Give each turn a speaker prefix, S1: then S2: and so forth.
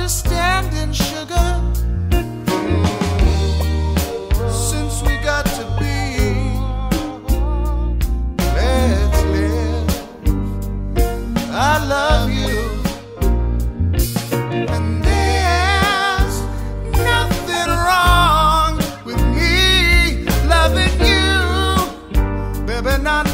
S1: understanding, sugar. Since we got to be, let's live. I love you. And there's nothing wrong with me loving you, baby. Not